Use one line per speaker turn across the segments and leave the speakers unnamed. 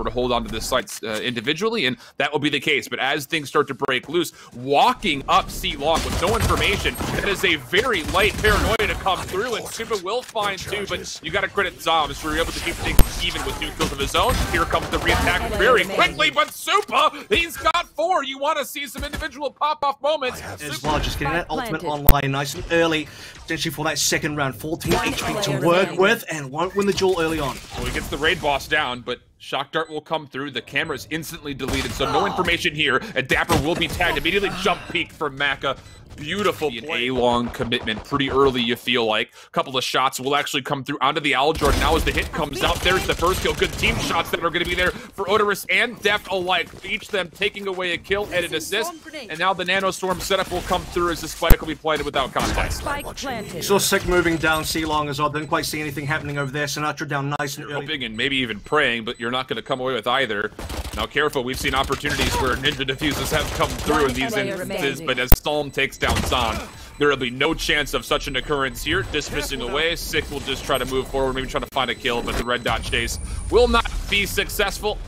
Dapper to hold on to this site uh, individually, and that will be the case. But as things start to break loose, walking up C long with no information, that is a very light paranoia to come through, and Supa will find two, but you got to credit Zombs for being able to keep things even with two kills of his own. Here comes the re-attack very quickly, but Supa, he's got four. You want to see some individual pop-off moments.
As well, just getting that ultimate online nice and early, potentially for that second round. 14 HP to work with, and won't win the duel early on.
So he gets the raid boss down, but Shock Dart will come through. The camera is instantly deleted, so no information here. And Dapper will be tagged. Immediately jump peek for Maka. Beautiful an A-long commitment pretty early, you feel like. A couple of shots will actually come through onto the Aldrich. Now as the hit comes out, there's the first kill. Good team shots that are going to be there for Odorous and Deft alike. Each them taking away a kill and an assist. And now the Nanoswarm setup will come through as the spike will be planted without context.
Spike planted.
Saw Sick moving down C-Long as well. Didn't quite see anything happening over there. Sinatraa down nice and early.
Hoping and maybe even praying, but you're not going to come away with either. Now careful, we've seen opportunities where Ninja Diffuses have come through in these instances, but as Storm takes down Zon, there will be no chance of such an occurrence here. Dismissing away, Sick will just try to move forward, maybe try to find a kill, but the red dot chase will not be successful.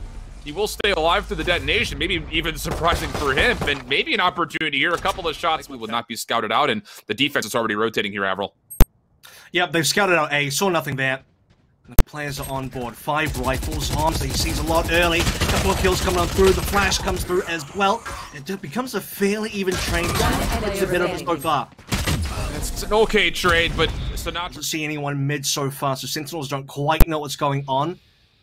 He will stay alive through the detonation, maybe even surprising for him, and maybe an opportunity here. A couple of shots we will not be scouted out, and the defense is already rotating here, Avril.
Yep, they've scouted out A, saw nothing there. The players are on board. Five rifles, arms. He sees a lot early. A couple of kills coming on through. The flash comes through as well. It becomes a fairly even trade. It's a bit of a so far.
It's an okay trade, but Sinatraa
doesn't see anyone mid so far, so Sentinels don't quite know what's going on.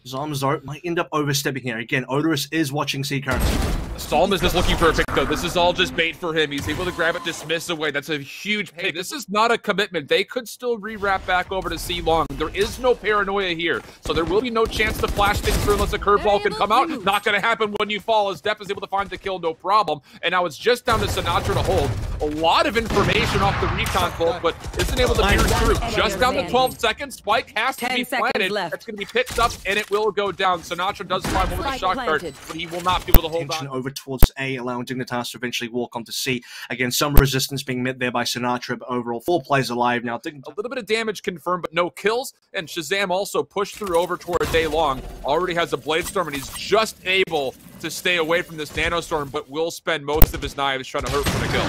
Zomzo might end up overstepping here. Again, Odorous is watching C currently.
Storm is just looking for a pick, though. This is all just bait for him. He's able to grab it, dismiss away. That's a huge pick. This is not a commitment. They could still re-wrap back over to C long. There is no paranoia here, so there will be no chance to flash things through unless a curveball can come out. Not going to happen when you fall, as Def is able to find the kill, no problem. And now it's just down to Sinatraa to hold. A lot of information off the recon bolt, but isn't able to pierce through. Just down to 12 seconds. Spike has to be planted. Left. That's going to be picked up, and it will go down. Sinatraa does find one with a shock dart, but he will not be able to hold
Tension
on.
over towards A, allowing Dignitas to eventually walk onto C. Again, some resistance being met there by Sinatraa, but overall, four players alive now. Dignitas
a little bit of damage confirmed, but no kills. And ShahZaM also pushed through over towards A long. Already has a Blade Storm, and he's just able to stay away from this Nanoswarm, but will spend most of his knives trying to hurt for the kill.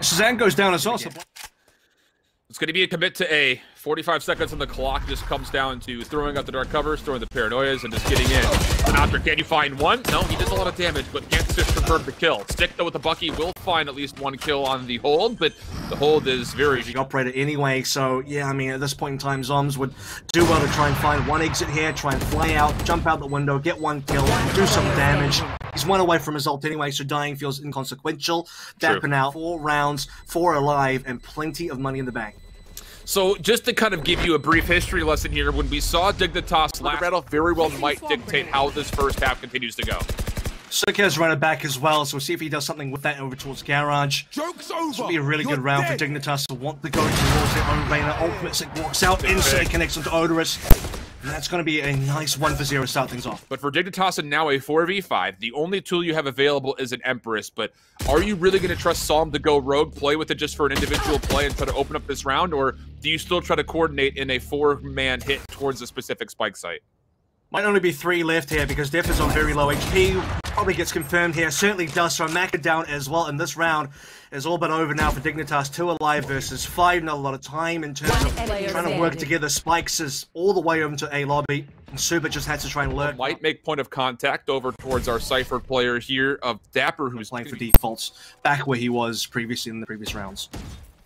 ShahZaM goes down as well.
It's going to be a commit to A. 45 seconds on the clock just comes down to throwing out the dark covers, throwing the paranoias, and just getting in. Sinatraa, can you find one? No, he does a lot of damage, but can't just confirm the kill. Stick, though, with the Bucky will find at least one kill on the hold, but the hold is very...
The operator anyway, so yeah, I mean, at this point in time, Zombs would do well to try and find one exit here, try and fly out, jump out the window, get one kill, do some damage. He's one away from his ult anyway, so dying feels inconsequential. Dapping out four rounds, four alive, and plenty of money in the bank.
So just to kind of give you a brief history lesson here, when we saw Dignitas last battle, very well might dictate how this first half continues to go.
Sick has run it back as well, so we'll see if he does something with that over towards Garage.
Joke's over.
This will be a really
You're
good round
dead.
for Dignitas to want to go towards their own lane. Ultimate Sick walks out, instantly connects onto Odorous. And that's going to be a nice 1 for 0 to start things off.
But for Dignitas and now a 4v5, the only tool you have available is an Empress. But are you really going to trust Psalm to go rogue, play with it just for an individual play and try to open up this round? Or do you still try to coordinate in a four-man hit towards a specific spike site?
Might only be three left here because Def is on very low HP. Probably gets confirmed here. Certainly does. So Maka down as well. in this round is all but over now for Dignitas. Two alive versus five. Not a lot of time in terms of trying to work together. Spikes is all the way over to A lobby. And Supa just had to try and lurk.
Might make point of contact over towards our Cypher player here of Dapper, who's
playing for defaults back where he was previously in the previous rounds.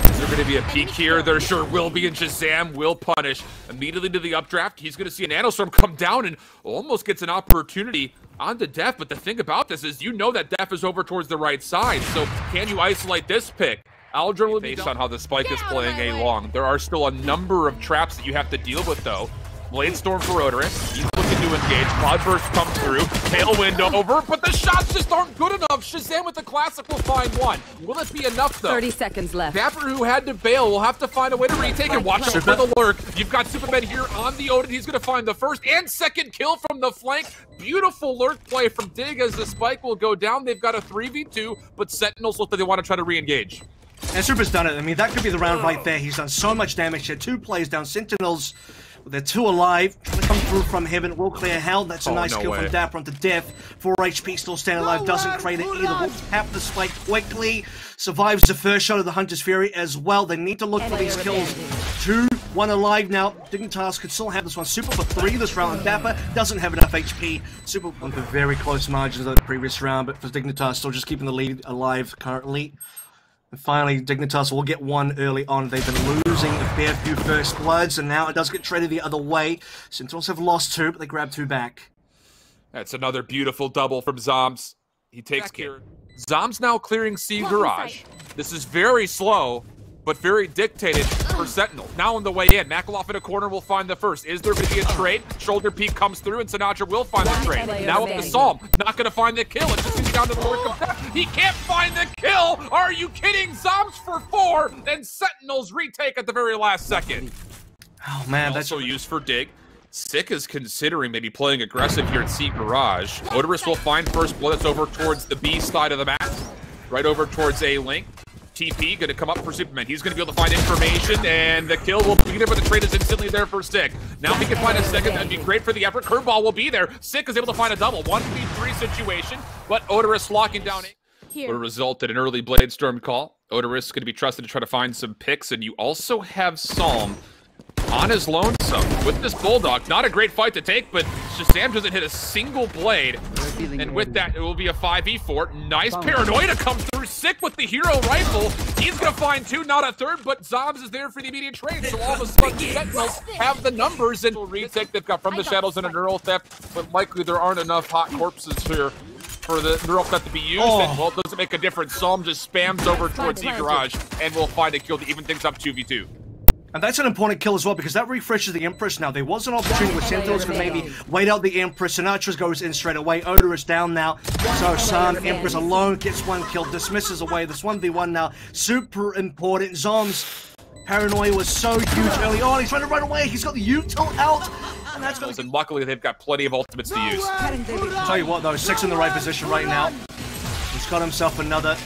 Is there going to be a peek here? There sure will be, and ShahZaM will punish. Immediately to the updraft, he's going to see a Nanoswarm come down and almost gets an opportunity onto Def. But the thing about this is you know that Def is over towards the right side, so can you isolate this pick? Aldrin will based on how the spike is playing A long. There are still a number of traps that you have to deal with, though. Blade Storm for Odorous. He's looking to engage. Cloudburst comes through. Tailwind over, but the shots just aren't good enough. ShahZaM with the classic will find one. Will it be enough, though?
30 seconds left.
Dapper, who had to bail, will have to find a way to retake it. Watch out for the lurk. You've got Supamen here on the Odin. He's going to find the first and second kill from the flank. Beautiful lurk play from Dig as the spike will go down. They've got a 3v2, but Sentinels look like they want to try to re-engage.
And Supa's done it. I mean, that could be the round right there. He's done so much damage here. Two plays down. Sentinels They're two alive. Trying to come through from heaven. Will clear hell. That's a
Oh,
nice
no
kill
way.
from Dapper onto death. 4 HP still staying alive. Doesn't create it either. Will tap the spike quickly. Survives the first shot of the Hunter's Fury as well. They need to look for these kills. Two, one alive now. Dignitas could still have this one. Super for three this round. Dapper doesn't have enough HP. Super on the very close margins of the previous round, but for Dignitas still just keeping the lead alive currently. And finally, Dignitas will get one early on. They've been losing a fair few first bloods, and now it does get traded the other way. Sentinels have lost two, but they grab two back.
That's another beautiful double from Zombs. He takes care. Zombs now clearing C Garage. This is very slow, but very dictated for Sentinel. Now on the way in, Makaloff in a corner will find the first. Is there going to be a trade? Shoulder peak comes through, and Sinatra will find the trade. Now up to Psalm, not going to find the kill. It's just going to down to the Lord of He can't find the kill. Are you kidding? Zombs for four, and Sentinels retake at the very last second.
Oh man, that's
also used for dig. Sick is considering maybe playing aggressive here at C Garage. Odorous will find first blood. It's over towards the B side of the map. Right over towards A TP gonna come up for Supamen. He's gonna be able to find information, and the kill will be there, but the trade is instantly there for Sick. Now he can find a second, that'd be great for the effort. Curveball will be there. Sick is able to find a double. 1v3 situation, but Odorous locking down A will result in an early Blade Storm call. Odorous is going to be trusted to try to find some picks, and you also have Psalm on his lonesome with this Bulldog. Not a great fight to take, but ShahZaM doesn't hit a single blade. And with that, it will be a 5v4. Nice paranoia comes through. Sick with the hero rifle. He's going to find two, not a third, but Zombs is there for the immediate trade. So all of a sudden, Sentinels have the numbers and will retake. They've got from the shadows and a neural theft, but likely there aren't enough hot corpses here for the neural theft to be used.
Oh.
And, well, it doesn't make a difference. Psalm just spams over towards the garage and will find a kill to even things up 2v2.
And that's an important kill as well because that refreshes the Empress now. There was an opportunity where Sentinels could maybe wait out the Empress. Sinatraa goes in straight away. Odorous down now. So Psalm, Empress alone gets one kill, dismisses away. This 1v1 now. Super important. Zombs. Paranoia was so huge early on. He's trying to run away. He's got the util out. And that's going to
And luckily, they've got plenty of ultimates to use.
Tell you what though, six in the right position right now. He's got himself another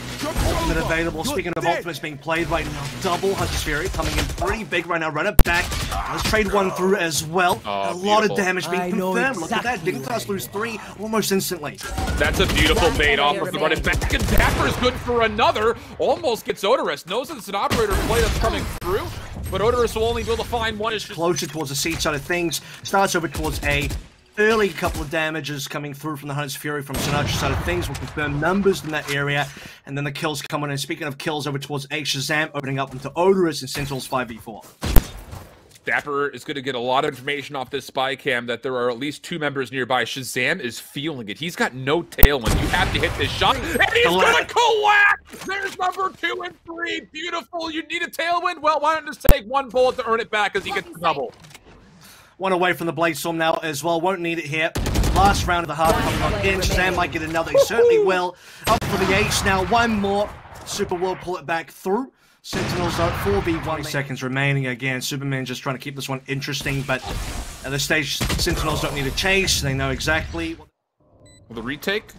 ultimate available. Speaking of ultimates being played right now, double Hunter's Fury coming in pretty big right now. Run it back. Let's trade one through as well.
Oh,
a lot of damage being
I know
confirmed. Look at that.
exactly
Dignitas lose three almost instantly.
That's a beautiful
One
bait off of the run it back. And Dapper is good for another. Almost gets Odorous. Knows that it's an operator play that's coming through. But Odorous will only be able to find one. It's
Closer towards the C side of things. Starts over towards A. Early couple of damages coming through from the Hunter's Fury from Sinatraa's side of things will confirm numbers in that area. And then the kills coming in. Speaking of kills over towards A, ShahZaM opening up into Odorous and Sentinels 5v4.
Dapper is going to get a lot of information off this spy cam that there are at least two members nearby. ShahZaM is feeling it. He's got no tailwind. You have to hit this shot, and he's going to
Collapse.
collapse. There's number two and three. Beautiful. You need a tailwind. Well, why don't you just take one bullet to earn it back as he gets the double?
One away from the Blade Storm now as well. Won't need it here. Last round of the half coming on in. ShahZaM might get another. He certainly will. Up for the ace now. One more. Super will pull it back through. Sentinels out 4v1 seconds remaining again. Supamen just trying to keep this one interesting, but at this stage, Sentinels don't need a chase. They know exactly. what-
Well, the retake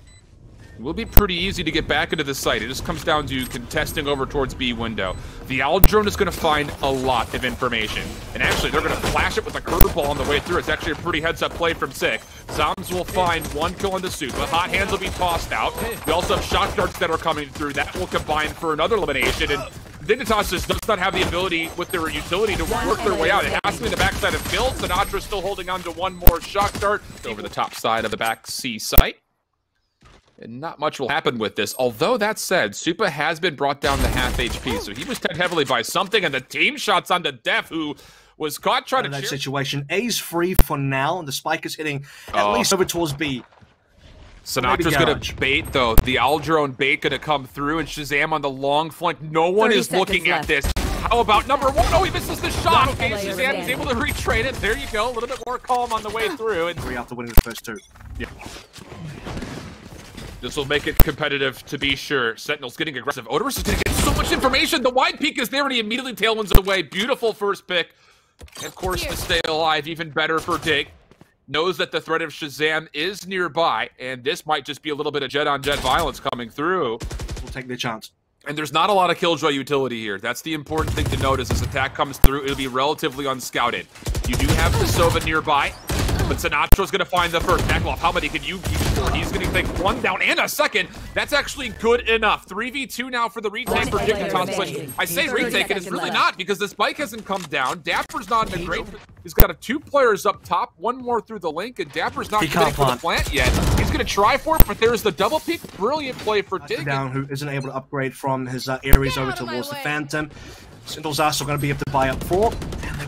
will be pretty easy to get back into the site. It just comes down to contesting over towards B window. The Owl Drone is going to find a lot of information. And actually, they're going to flash it with a curveball on the way through. It's actually a pretty heads-up play from Sick. Zombs will find one kill in the suit, but Hot Hands will be tossed out. We also have Shock Darts that are coming through. That will combine for another elimination. And Dignitas just does not have the ability with their utility to work their way out. It has to be the backside of kills. Sinatraa's still holding on to one more Shock Dart over the top side of the back C site. And not much will happen with this. Although that said, Supa has been brought down to half HP, so he was tagged heavily by something, and the team shots onto Def, who was caught trying
in
to
that
cheer.
situation. A's free for now, and the spike is hitting at
Oh.
least over towards B.
Sinatraa's
Maybe
gonna bait though. The Owl Drone bait gonna come through, and ShahZaM on the long flank. No one is looking at this. How about number one? Oh, he misses the shot. Okay, ShahZaM is able to retrain it. There you go. A little bit more calm on the way through, and
Three after winning the first two.
This will make it competitive to be sure. Sentinel's getting aggressive. Odorous is going to get so much information. The wide peak is there and he immediately tailwinds away. Beautiful first pick. And of course, to stay alive, even better for Dig. Knows that the threat of ShahZaM is nearby, and this might just be a little bit of jet on jet violence coming through.
We'll take the chance.
And there's not a lot of Killjoy utility here. That's the important thing to note as this attack comes through. It'll be relatively unscouted. You do have the Sova nearby, but Sinatraa's going to find the first. Maklov, how many can you keep for? He's going to take one down and a second. That's actually good enough. 3v2 now for the retake for Dignitas, which I say retake, and it is really not because this bike hasn't come down. Dapper's not in a great... He's got a two players up top, one more through the link, and Dapper's not committing for the plant yet. He's going to try for it, but there's the double peek. Brilliant play for Dig.
Down, who isn't able to upgrade from his uh, Ares over towards the Phantom. Sindel's also going to be able to buy up four,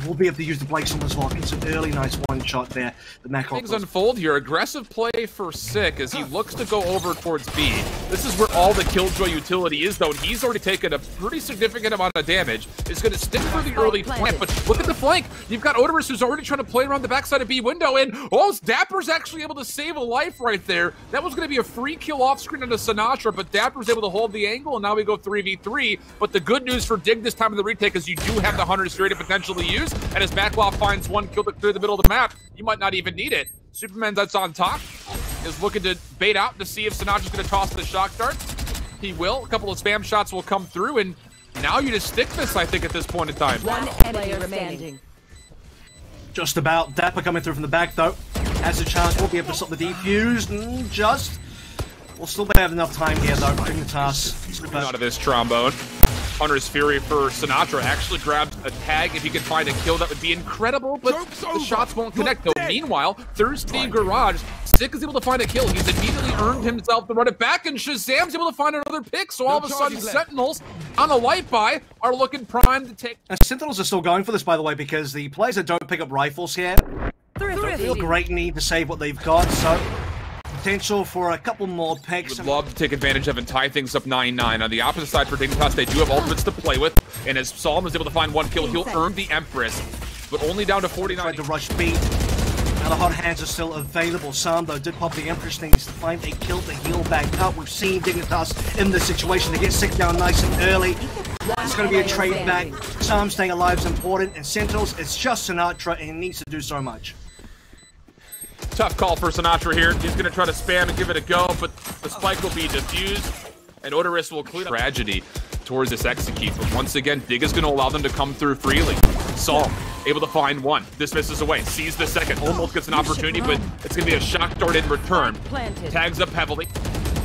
and they will be able to use the Blakes as well. It's an early nice one shot there. The Mac
Things unfold here. Aggressive play for Sick as he looks to go over towards B. This is where all the Killjoy utility is, though, and he's already taken a pretty significant amount of damage. Is going to stick for the early plant, but look at the flank. You've got Odorous who's already trying to play around the backside of B window, and oh, Dapper's actually able to save a life right there. That was going to be a free kill off screen into Sinatraa, but Dapper's able to hold the angle, and now we go 3v3. But the good news for Dig this time in the retake is you do have the Hunter's Fury to potentially use, and as Maklov finds one kill to clear the middle of the map, you might not even need it. Supamen that's on top is looking to bait out to see if Sinatraa's going to toss the shock dart. He will. A couple of spam shots will come through, and now you just stick this, I think, at this point in time.
One enemy remaining.
Just about. Dapper coming through from the back, though. Has a chance. We'll be able to stop the defuse. Mm, just. We'll still have enough time here, though. Dignitas.
Out of this trombone. Hunter's Fury for Sinatraa actually grabs a tag. If he could find a kill, that would be incredible, but the shots won't connect. Though, meanwhile, Thirsty Garage, Sick is able to find a kill. He's immediately earned himself to run it back, and ShahZaM's able to find another pick. So all of a sudden, Sentinels on a light buy are looking primed to take.
Now, Sentinels are still going for this, by the way, because the players that don't pick up rifles here feel great need to save what they've got. So potential for a couple more picks.
Would love to take advantage of and tie things up 9-9. On the opposite side for Dignitas, they do have ultimates to play with, and as Solomon is able to find one kill, he'll earn the Empress, but only down to 49.
Tried to rush beat. Now the hot hands are still available. Psalm, though, did pop the Empress needs to find a kill to heal back up. We've seen Dignitas in this situation to get sick down nice and early. It's going to be a trade back. Psalm staying alive is important, and Sentinels, it's just Sinatraa, and he needs to do so much.
Tough call for Sinatraa here. He's going to try to spam and give it a go, but the spike will be diffused, and Odorous will clean tragedy towards this execute. But once again, Dig is going to allow them to come through freely. Saul able to find one. This misses away. Sees the second. Almost gets an opportunity, but it's going to be a shock dart in return. Tags up heavily.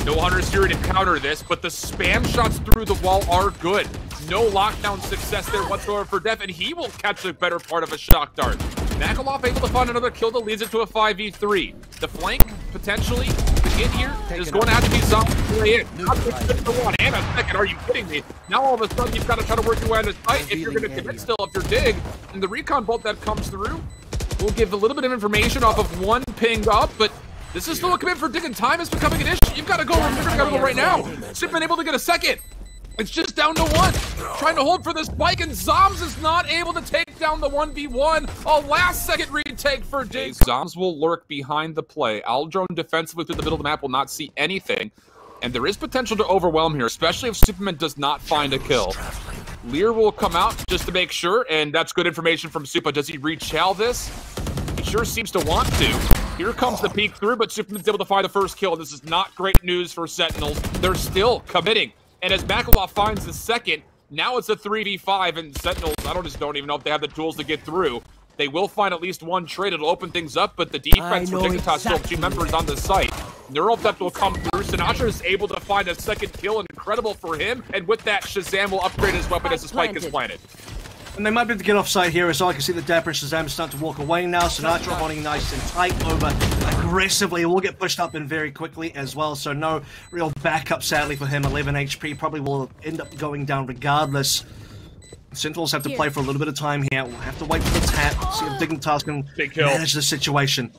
No Hunter's Fury to counter this, but the spam shots through the wall are good. No lockdown success there whatsoever for Def, and he will catch the better part of a shock dart. Makalov able to find another kill that leads it to a 5v3. The flank, potentially, to get here, is going to have to be some play in. one and a second, are you kidding me? Now all of a sudden you've got to try to work your way out of sight if you're going to commit still if you're dig. And the recon bolt that comes through will give a little bit of information off of one ping up, but this is still a commit for dig and time is becoming an issue. You've got to go, you've got to go right now. Supamen able to get a second. It's just down to one. Trying to hold for this spike, and Zombs is not able to take down the 1v1. A last second retake for Dig. Zombs will lurk behind the play. Owl Drone defensively through the middle of the map will not see anything. And there is potential to overwhelm here, especially if Supamen does not find a kill. Leer will come out just to make sure, and that's good information from Supa. Does he rechal this? He sure seems to want to. Here comes the peek through, but Supamen's able to find the first kill. This is not great news for Sentinels. They're still committing and as Makalov finds the second, now it's a 3v5, and Sentinels, I don't just don't even know if they have the tools to get through. They will find at least one trade. It'll open things up, but the defense for Dignitas exactly. still two members on the site. Neural Theft will come through. Sinatraa is able to find a second kill, incredible for him. And with that, ShahZaM will upgrade his weapon as the spike is planted.
And they might be able to get offside here as well. I can see the Dapper and ShahZaM starting to walk away now. Sinatraa holding nice and tight over aggressively. Will get pushed up in very quickly as well. So no real backup, sadly, for him. 11 HP probably will end up going down regardless. Sentinels have to play for a little bit of time here. We'll have to wait for the tap, see if Dignitas can manage the situation.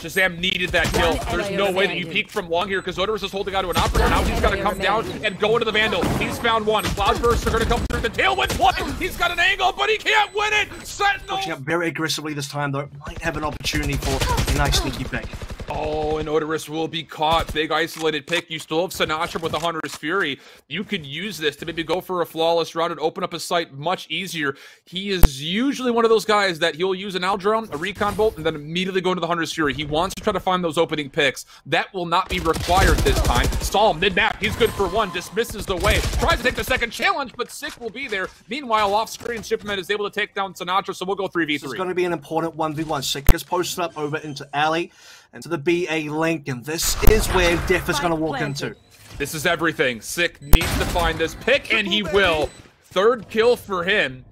ShahZaM needed that kill. There's no way that you peek from long here because Odorous is holding on to an operator. Now he's got to come down and go into the Vandal. He's found one. Cloudbursts are going to come through the tailwind. What? He's got an angle, but he can't win it. Sentinel.
Pushing up very aggressively this time, though. Might have an opportunity for a nice sneaky pick.
Oh, and Odorous will be caught. Big isolated pick. You still have Sinatraa with the Hunter's Fury. You could use this to maybe go for a flawless round and open up a site much easier. He is usually one of those guys that he'll use an Owl Drone, a Recon Bolt, and then immediately go into the Hunter's Fury. He wants to try to find those opening picks. That will not be required this time. Stall mid-map. He's good for one. Dismisses the way. Tries to take the second challenge, but Sick will be there. Meanwhile, off-screen, Shipman is able to take down Sinatraa, so we'll go 3v3.
It's going to be an important 1v1. Sick is posted up over into Alley and to the BA link, and this is where Def is going to walk into.
This is everything. Sick needs to find this pick, and he will. Third kill for him.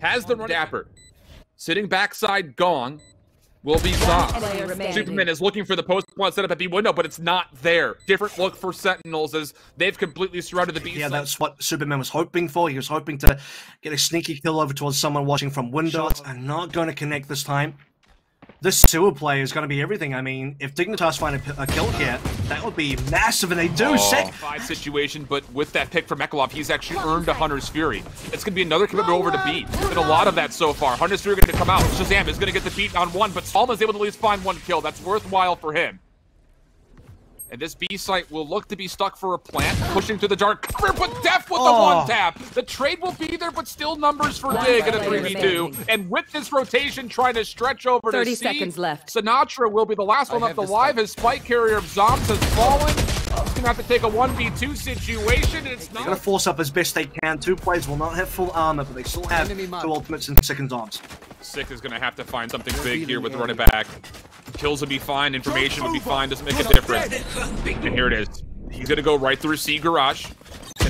Has the run dapper. Sitting backside Gong will be Zom. Supamen is looking for the post point setup at B window, but it's not there. Different look for Sentinels as they've completely surrounded the B.
Yeah, that's what Supamen was hoping for. He was hoping to get a sneaky kill over towards someone watching from windows and not going to connect this time this sewer play is going to be everything. I mean, if Dignitas find a, a, kill here, that would be massive, and they do.
Oh, five situation, but with that pick from Mekalov, he's actually earned a Hunter's Fury. It's going to be another commitment over to beat. There's been a lot of that so far. Hunter's Fury going to come out. ShahZaM is going to get the beat on one, but Salma is able to at least find one kill. That's worthwhile for him. And this B site will look to be stuck for a plant, pushing through the dark cover, but Def with the oh. one tap. The trade will be there, but still numbers for Dig in a 3v2. And with this rotation trying to stretch over
30
to
C, seconds left.
Sinatraa will be the last one left alive. His spike carrier of Zombs has fallen. He's gonna have to take a 1v2 situation. It's not.
They're gonna force up as best they can. Two players will not have full armor, but they still have two ultimates and second arms.
Sick is gonna have to find something big here with running back. Kills would be fine, information would be fine, doesn't make a difference. And here it is. He's gonna go right through C garage.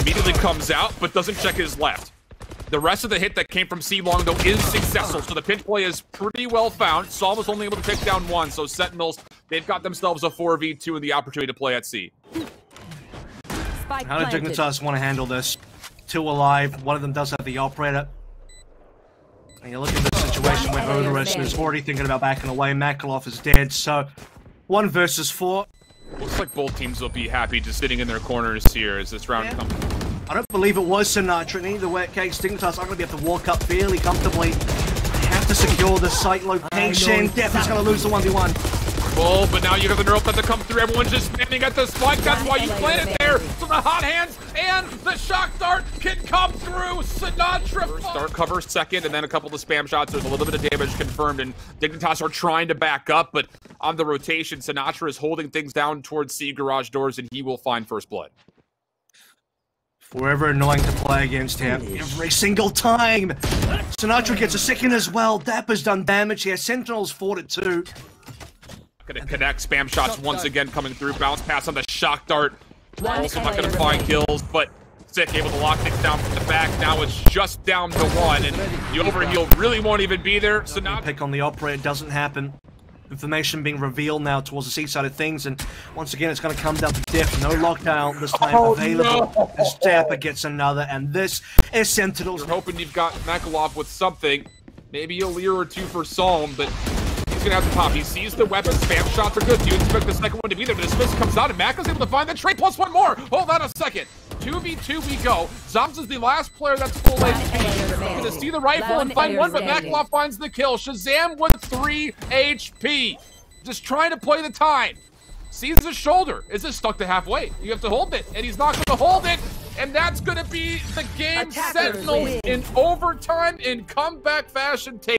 Immediately comes out, but doesn't check his left. The rest of the hit that came from C long, though, is successful, so the pinch play is pretty well found. Saul was only able to take down one, so Sentinels, they've got themselves a 4v2 and the opportunity to play at C.
How did Dignitas want to handle this? Two alive, one of them does have the operator. And you look at the situation where Odorous is already thinking about backing away. Makalov is dead, so one versus four.
Looks like both teams will be happy just sitting in their corners here as this round yeah. comes.
I don't believe it was Sinatraa in either way case. Dignitas are going to be able to walk up fairly comfortably. They have to secure the site location. Def is going to lose the 1v1.
Bull, but now you have the nerf that to come through. Everyone's just spamming at the spike. That's why you planted there. So the hot hands and the shock dart can come through. Sinatraa. Start cover second, and then a couple of spam shots. There's a little bit of damage confirmed, and Dignitas are trying to back up, but on the rotation, Sinatraa is holding things down towards C garage doors, and he will find first blood.
Forever annoying to play against him every single time. Sinatraa gets a second as well. Dapper's done damage here. Sentinels fought it too.
Gonna connect, spam shots once again coming through. Bounce pass on the shock dart. Also not gonna find kills, but Sick able to lock things down from the back. Now it's just down to one, and the overheal really won't even be there. So now
pick on the operator doesn't happen. Information being revealed now towards the C side of things, and once again it's going to come down to Diff. No lockdown this time oh, available. No. As Dapper gets another, and this is Sentinels.
You're hoping you've got Makalov with something. Maybe a Leer or two for Psalm, but He's gonna have to pop. He sees the weapon. Spam shots are good. Do you expect the second one to be there? But Dismiss comes out, and Mac is able to find the trade plus one more. Hold on a second. 2v2 we go. Zombs is the last player that's full HP. Gonna see the rifle and find one, but Makalov finds the kill. ShahZaM with 3 HP. Just trying to play the time. Sees the shoulder. Is it stuck to halfway? You have to hold it, and he's not gonna hold it. And that's gonna be the game Attackers Sentinel in overtime in comeback fashion. Take